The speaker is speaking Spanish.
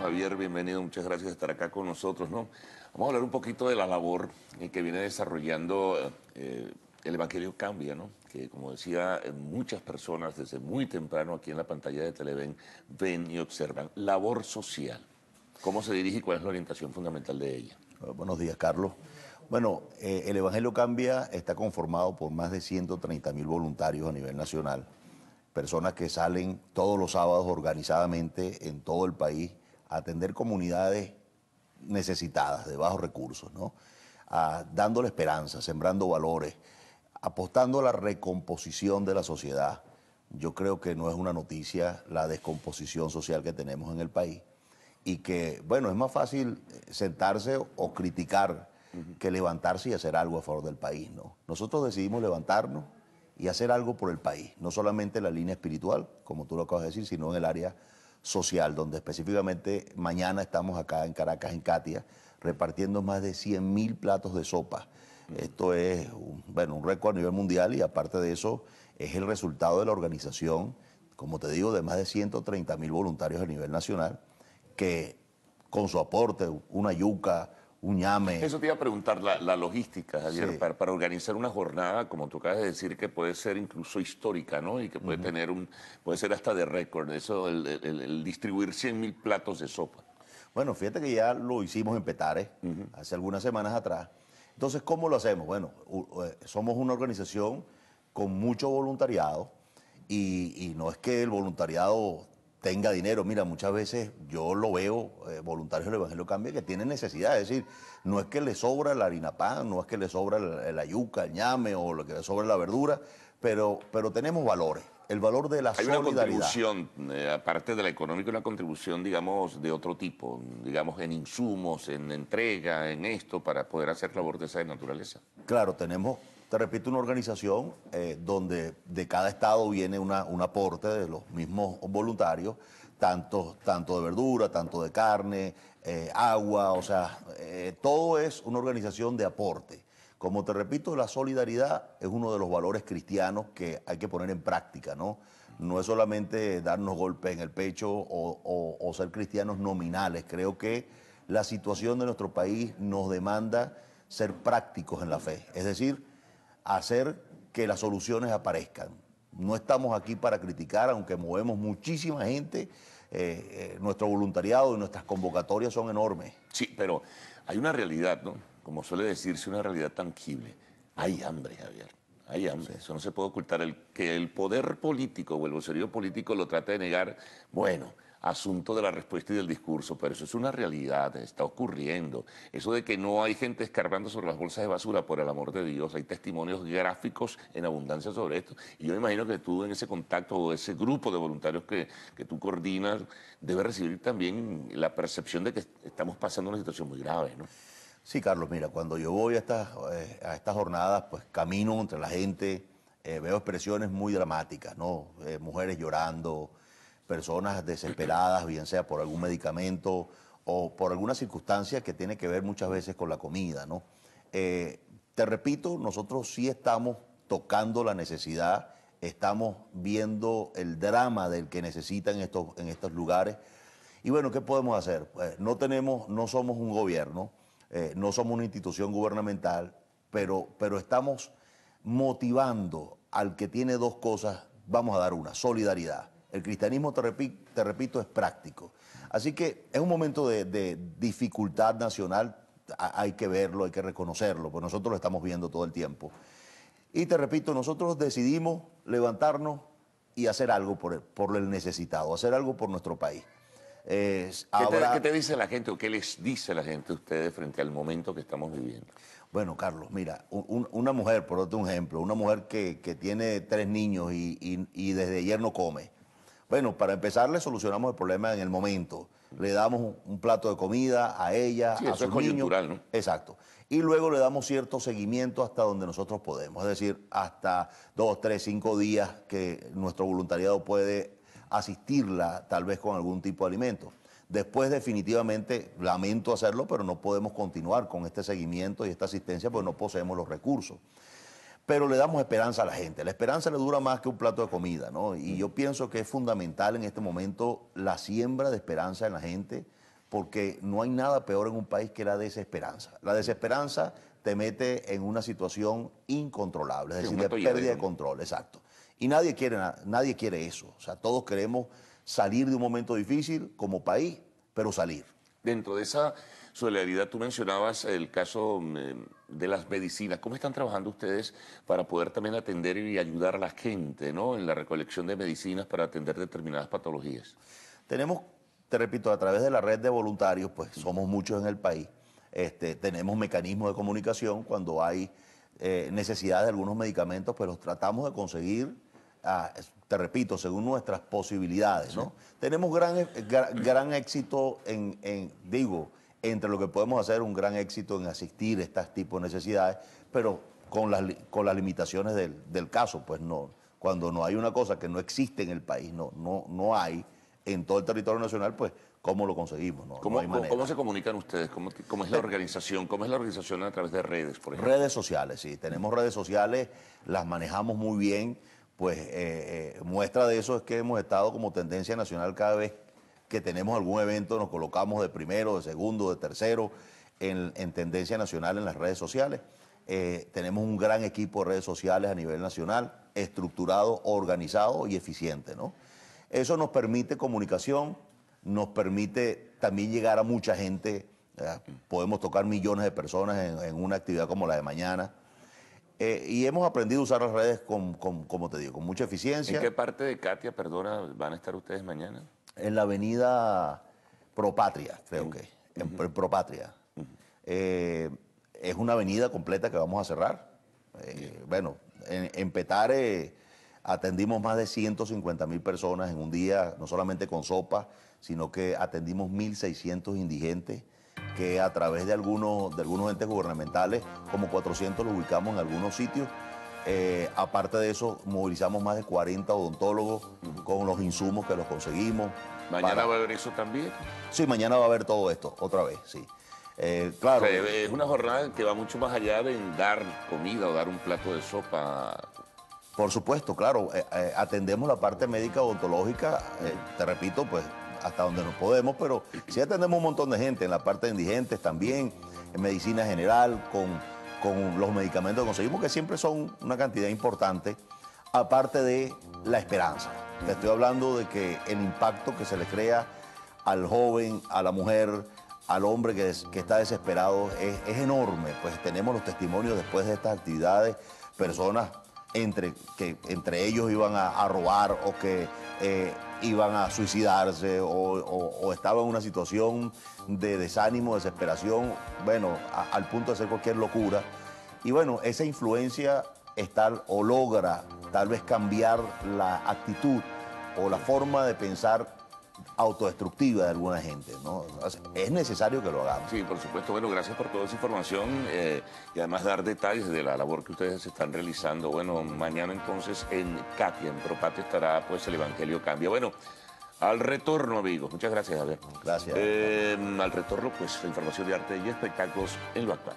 Javier, bienvenido, muchas gracias por estar acá con nosotros. ¿no? Vamos a hablar un poquito de la labor que viene desarrollando eh, el Evangelio Cambia, ¿no? que como decía, muchas personas desde muy temprano aquí en la pantalla de Televen ven y observan. Labor social. ¿Cómo se dirige y cuál es la orientación fundamental de ella? Eh, buenos días, Carlos. Bueno, eh, el Evangelio Cambia está conformado por más de 130 mil voluntarios a nivel nacional, personas que salen todos los sábados organizadamente en todo el país a atender comunidades necesitadas, de bajos recursos, ¿no? dándole esperanza, sembrando valores, apostando a la recomposición de la sociedad. Yo creo que no es una noticia la descomposición social que tenemos en el país y que, bueno, es más fácil sentarse o criticar que levantarse y hacer algo a favor del país, ¿no? Nosotros decidimos levantarnos y hacer algo por el país, no solamente en la línea espiritual, como tú lo acabas de decir, sino en el área social, donde específicamente mañana estamos acá en Caracas, en Katia, repartiendo más de 100 mil platos de sopa. Esto es un, bueno, un récord a nivel mundial y aparte de eso es el resultado de la organización, como te digo, de más de 130 mil voluntarios a nivel nacional, que con su aporte, una yuca, un ñame. Eso te iba a preguntar, la, logística, Javier, para, organizar una jornada, como tú acabas de decir, que puede ser incluso histórica, ¿no? Y que puede tener un, puede ser hasta de récord, eso, el, distribuir 100 mil platos de sopa. Bueno, fíjate que ya lo hicimos en Petare, hace algunas semanas atrás. Entonces, ¿cómo lo hacemos? Bueno, eh, somos una organización con mucho voluntariado y, y no es que el voluntariado tenga dinero. Mira, muchas veces yo lo veo, eh, voluntarios del Evangelio Cambia, que tienen necesidad. Es decir, no es que le sobra la harina pan, no es que le sobra la, yuca, el ñame o lo que le sobra la verdura, pero, pero tenemos valores. El valor de la Hay solidaridad. una contribución, eh, aparte de la económica, una contribución, digamos, de otro tipo, digamos, en insumos, en entrega, en esto, para poder hacer labor de esa naturaleza. Claro, tenemos te repito, una organización eh, donde de cada estado viene una, un aporte de los mismos voluntarios, tanto, tanto de verdura, tanto de carne, eh, agua, o sea, eh, todo es una organización de aporte. Como te repito, la solidaridad es uno de los valores cristianos que hay que poner en práctica, ¿no? No es solamente darnos golpes en el pecho o, o ser cristianos nominales. Creo que la situación de nuestro país nos demanda ser prácticos en la fe. Es decir, hacer que las soluciones aparezcan. No estamos aquí para criticar, aunque movemos muchísima gente, eh, eh, nuestro voluntariado y nuestras convocatorias son enormes. Sí, pero hay una realidad, ¿no? Como suele decirse, una realidad tangible. Hay hambre, Javier. Hay hambre. Eso no se puede ocultar. El, que el poder político o el vocerío político lo trate de negar, bueno, asunto de la respuesta y del discurso, pero eso es una realidad, está ocurriendo. Eso de que no hay gente escarbando sobre las bolsas de basura, por el amor de Dios, hay testimonios gráficos en abundancia sobre esto. Y yo me imagino que tú en ese contacto o ese grupo de voluntarios que, que tú coordinas, debes recibir también la percepción de que estamos pasando una situación muy grave, ¿no? Sí, Carlos, mira, cuando yo voy a estas, eh, a estas jornadas, pues camino entre la gente, eh, veo expresiones muy dramáticas, ¿no? Eh, mujeres llorando, personas desesperadas, bien sea por algún medicamento o por alguna circunstancia que tiene que ver muchas veces con la comida, ¿no? Eh, te repito, nosotros sí estamos tocando la necesidad, estamos viendo el drama del que necesitan estos, en estos lugares. Y bueno, ¿qué podemos hacer? Pues no tenemos, no somos un gobierno, eh, no somos una institución gubernamental, pero, pero estamos motivando al que tiene dos cosas, vamos a dar una, solidaridad. El cristianismo, te repito, es práctico. Así que es un momento de, dificultad nacional, hay que verlo, hay que reconocerlo, porque nosotros lo estamos viendo todo el tiempo. Y te repito, nosotros decidimos levantarnos y hacer algo por el, por el necesitado, hacer algo por nuestro país. ¿Qué, te, dice la gente o qué les dice la gente a ustedes frente al momento que estamos viviendo? Bueno, Carlos, mira, una mujer, por otro ejemplo, una mujer que, tiene tres niños y, y desde ayer no come, bueno, para empezar le solucionamos el problema en el momento. Le damos un, plato de comida a ella, a eso es coyuntural, ¿no? Exacto. Y luego le damos cierto seguimiento hasta donde nosotros podemos, es decir, hasta dos, tres, cinco días que nuestro voluntariado puede asistirla tal vez con algún tipo de alimento. Después definitivamente lamento hacerlo, pero no podemos continuar con este seguimiento y esta asistencia porque no poseemos los recursos. Pero le damos esperanza a la gente. La esperanza le dura más que un plato de comida, ¿no? Y yo pienso que es fundamental en este momento la siembra de esperanza en la gente, porque no hay nada peor en un país que la desesperanza. La desesperanza te mete en una situación incontrolable, es decir, de pérdida de control, exacto. Y nadie quiere, nadie quiere eso. O sea, todos queremos salir de un momento difícil como país, pero salir. Dentro de esa solidaridad, tú mencionabas el caso mm, de las medicinas. ¿Cómo están trabajando ustedes para poder también atender y ayudar a la gente ¿no? en la recolección de medicinas para atender determinadas patologías? Tenemos, te repito, a través de la red de voluntarios, pues somos muchos en el país, este, tenemos mecanismos de comunicación cuando hay eh, necesidad de algunos medicamentos, pues tratamos de conseguir, ah, te repito, según nuestras posibilidades. ¿no? Tenemos gran, gran, éxito en, en, digo, entre lo que podemos hacer, un gran éxito en asistir a estos tipos de necesidades, pero con las, con las limitaciones del, caso, pues no, cuando no hay una cosa que no existe en el país, no, no, no hay en todo el territorio nacional, pues ¿cómo lo conseguimos? No, ¿Cómo, ¿Cómo, se comunican ustedes? ¿Cómo, ¿Cómo, es la organización? ¿Cómo es la organización a través de redes, por ejemplo? Redes sociales, sí. Tenemos redes sociales, las manejamos muy bien. Pues eh, eh, muestra de eso es que hemos estado como tendencia nacional cada vez que tenemos algún evento, nos colocamos de primero, de segundo, de tercero en, tendencia nacional en las redes sociales. Eh, tenemos un gran equipo de redes sociales a nivel nacional, estructurado, organizado y eficiente. ¿no? Eso nos permite comunicación, nos permite también llegar a mucha gente. podemos tocar millones de personas en, una actividad como la de mañana. Eh, y hemos aprendido a usar las redes con, como te digo, con mucha eficiencia. ¿En qué parte de Katia, perdona, van a estar ustedes mañana? en la avenida Propatria, creo que, en Propatria. Eh, es una avenida completa que vamos a cerrar. Eh, bueno, en, Petare atendimos más de 150 mil personas en un día, no solamente con sopa, sino que atendimos 1.600 indigentes que a través de algunos, de algunos entes gubernamentales, como 400 los ubicamos en algunos sitios, eh, aparte de eso, movilizamos más de 40 odontólogos con los insumos que los conseguimos. ¿Mañana va a haber eso también? Sí, mañana va a haber todo esto, otra vez, sí. Eh, claro. es una jornada que va mucho más allá de dar comida o dar un plato de sopa. Por supuesto, claro. Eh, atendemos la parte médica odontológica, te repito, pues hasta donde nos podemos, pero sí atendemos un montón de gente en la parte de indigentes también, en medicina general, con con los medicamentos que conseguimos, que siempre son una cantidad importante, aparte de la esperanza. Te estoy hablando de que el impacto que se le crea al joven, a la mujer, al hombre que, está desesperado es, enorme. Pues tenemos los testimonios después de estas actividades, personas entre, que entre ellos iban a, robar o que eh, iban a suicidarse o, estaban en una situación de desánimo, desesperación, bueno, al punto de hacer cualquier locura. Y bueno, esa influencia está o logra tal vez cambiar la actitud o la forma de pensar autodestructiva de alguna gente. ¿no? Es necesario que lo hagamos. Sí, por supuesto. Bueno, gracias por toda esa información eh, y además dar detalles de la labor que ustedes están realizando. Bueno, mañana entonces en Katia, en Propate, estará pues el Evangelio Cambia. Bueno, al retorno, amigos. Muchas gracias, Javier. Gracias. Eh, al retorno, pues la información de arte y espectáculos en lo actual.